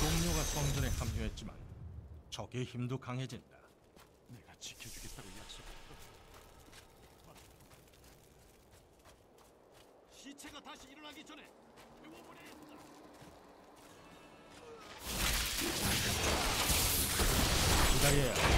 동료가 성전에 합류했지만 적의 힘도 강해진다. 내가 지켜주겠다고 약속했다. 시체가 다시 일어나기 전에 태워버려야 한다. 기다려야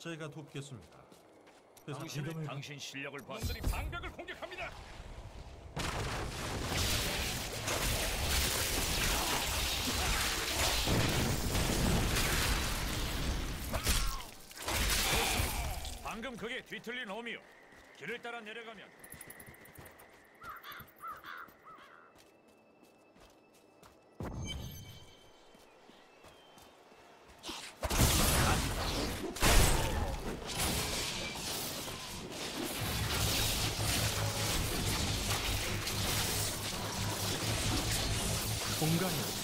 제가 돕겠습니다. 그래서 당신은 지금을 당신 실력을 봤. 놈들이 방벽을 공격합니다. 방금 그게 뒤틀린 놈이요. 길을 따라 내려가면 공간이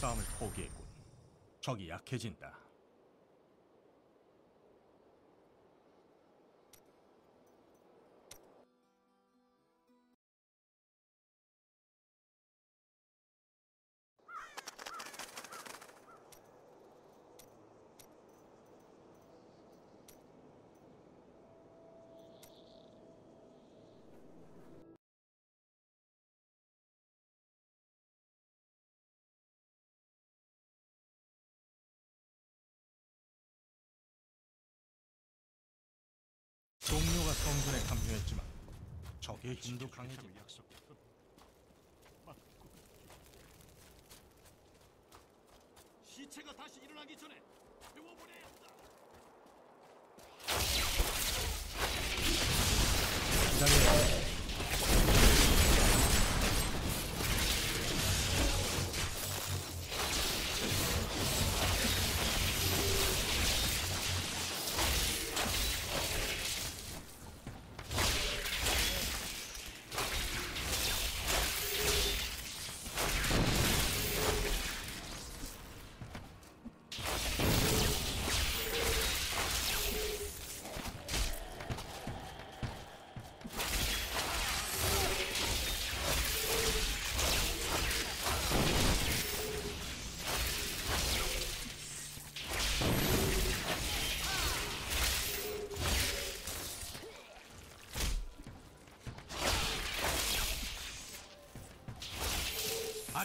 싸움을 포기했군. 적이 약해진다. 동료가 성전에 합류했지만 적의 힘도 약속했다. 맞고. 시체가 다시 일어나기 전에 태워버려야 한다. 기다려야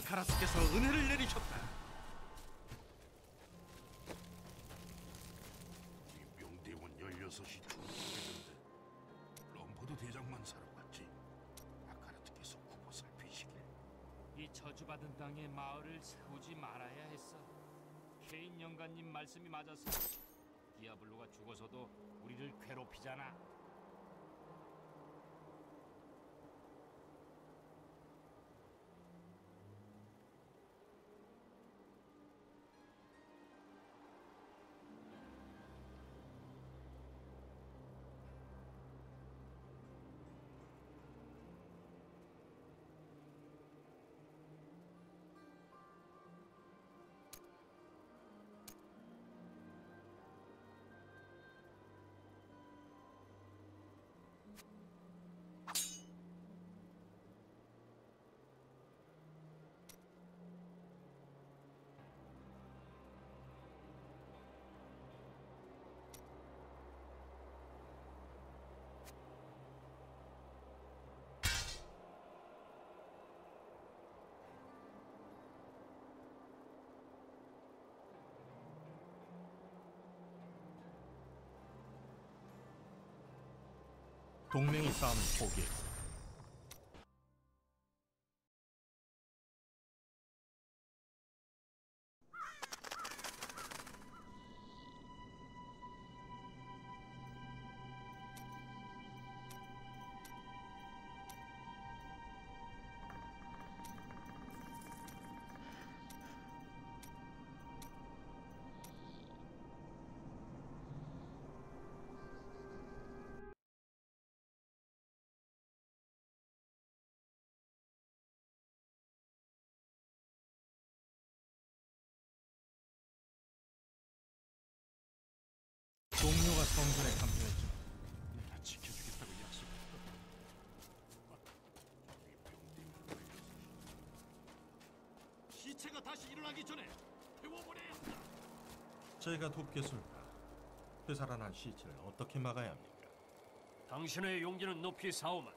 아카라스께서 은혜를 내리셨다. 동맹이 싸움을 포기했고 성전에 감정했지만 내가 지켜주겠다고 약속했다. 민병대원 16이 시체가 다시 일어나기 전에 태워버려야 한다. 저희가 돕겠습니다. 되살아난 시체를 어떻게 막아야 합니까? 당신의 용기는 높이 사오만.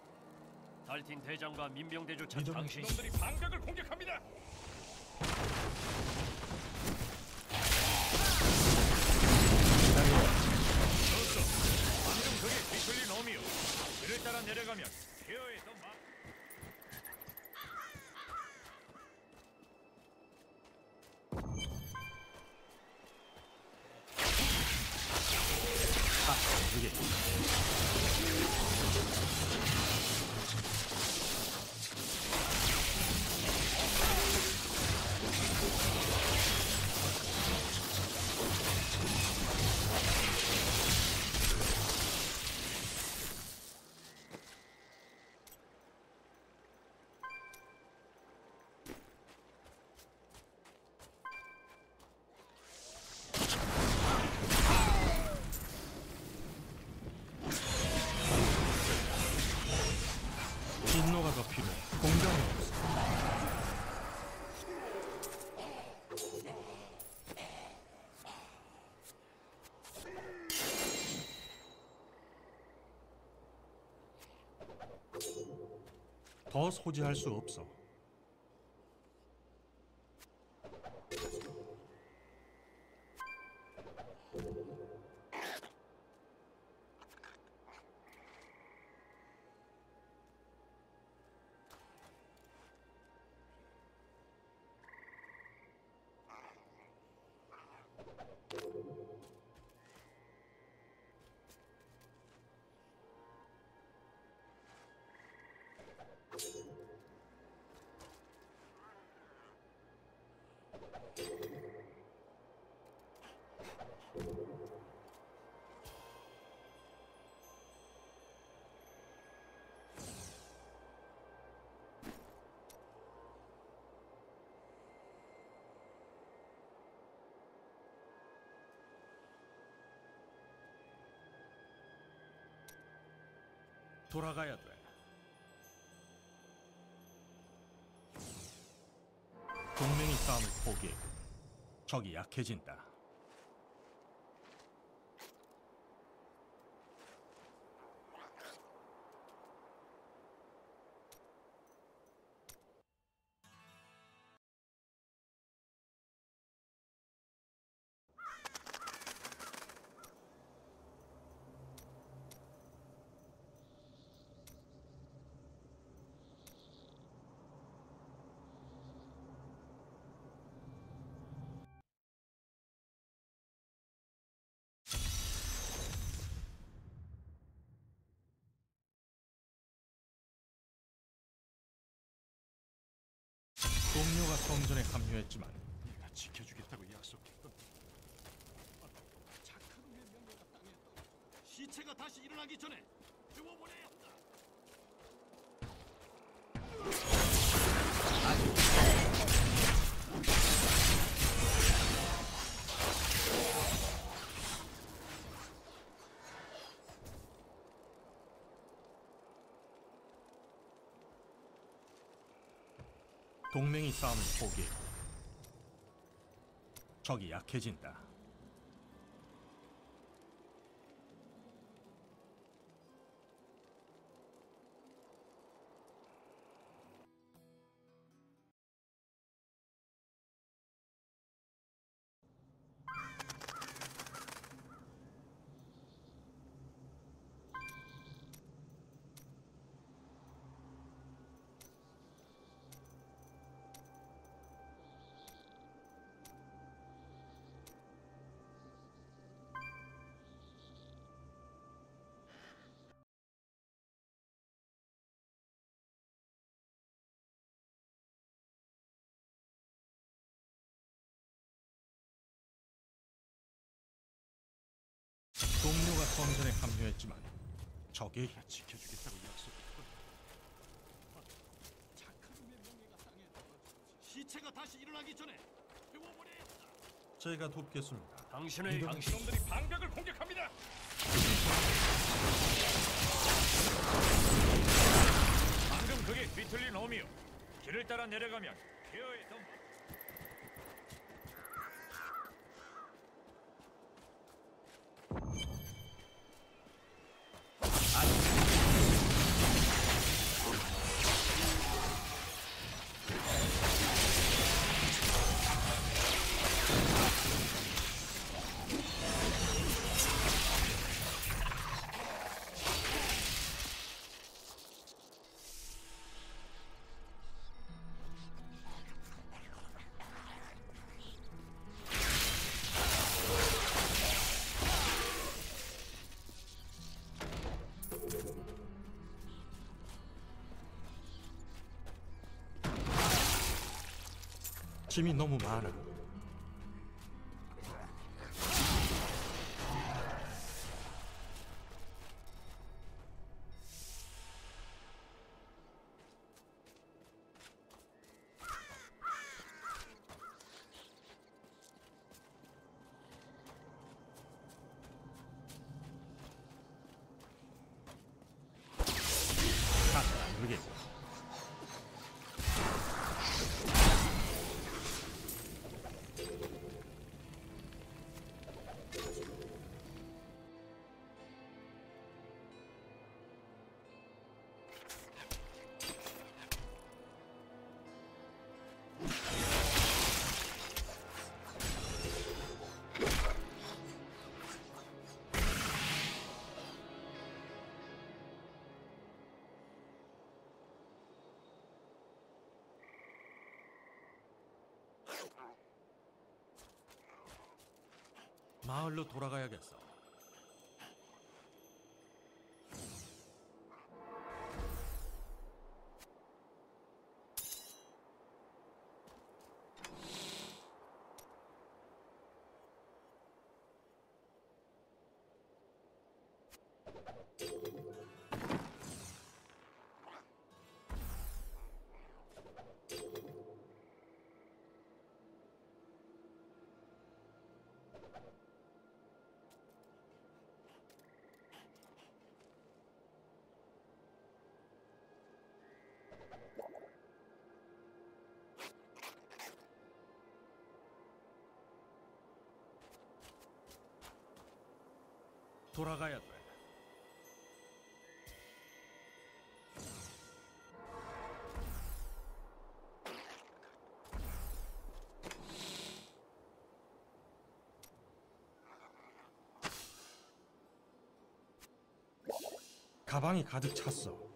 달틴 대장과 민병대조차 당신 놈들이 방벽을 공격합니다 내려가면 더 소지할 수 없어. 돌아가야 돼. 동맹이 싸움을 포기했고 적이 약해진다. 성전에 합류했지만 내가 지켜주겠다고 약속했던 우의 명예가 땅에 떨어져 시체가 다시 일어나기 전에 태워버려야 한다. 동맹이 싸움을 포기했고 적이 약해진다. 성전에 합류했지만 내가 지켜주겠다고 약속했던 착한 우의 명예가 땅에 떨어져 시체가 다시 일어나기 전에 태워버려야 한다. 제가 돕겠습니다. 당신의 당신 놈들이 방벽을 공격합니다. 방금 그게 뒤틀린 놈이요. 길을 따라 내려가면 폐허의 덤. 짐이 너무 많아. 마을로 돌아가야겠어. 돌아가야 돼. 가방이 가득 찼어.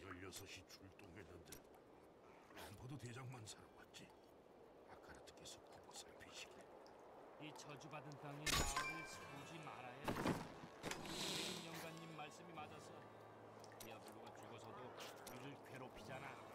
16시 출동했는데 안보도 대장만 사러 왔지. 아카르트께서 보고 살피시길. 이 저주받은 땅에 나를 세우지 말아야 해 영관님 말씀이 맞아서 디아블로가 죽어서도 우리를 괴롭히잖아.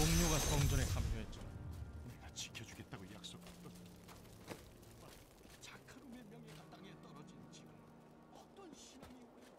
동료가 성전에 합류했지만 내가 지켜주겠다고 약속했던 자카룸의 명예가 땅에 떨어진 지금 어떤 신앙이 우리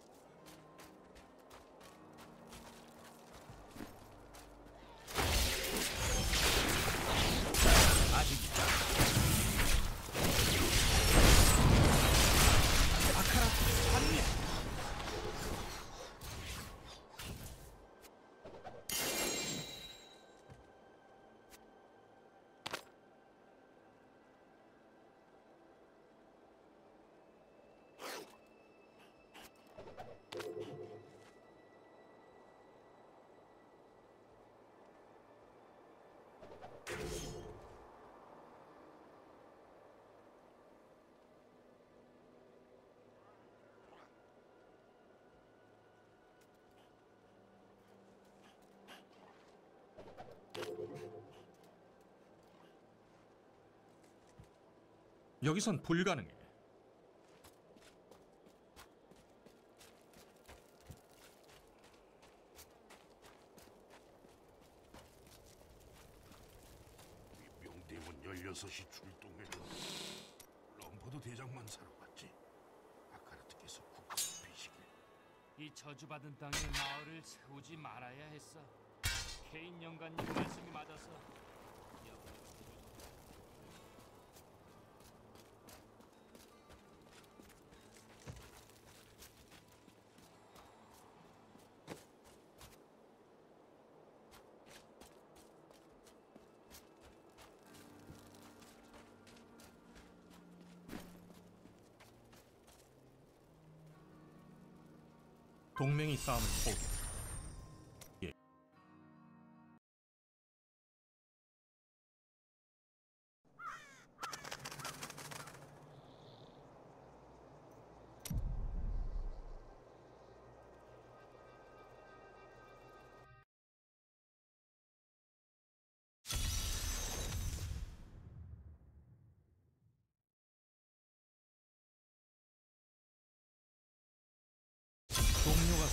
여기선 불가능해. 명대원 16이 출동했는데 럼포드 대장만 살아왔지 아카르트께서 국가 폐식을 이 저주받은 땅에 마을을 세우지 말아야 했어. 개인 영감님 말씀이 맞아서 디아블로가 죽어서도 동맹이 싸움을 포기.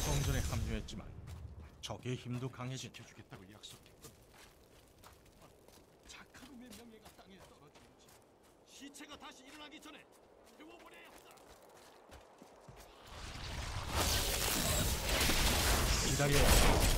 성전에 합류했지만 적의 힘도 강해진 지켜주겠다고 약속했던 놈의 명예가 땅에 떨어지는지 시체가 다시 일어나기 전에 태워버려야 한다. 기다려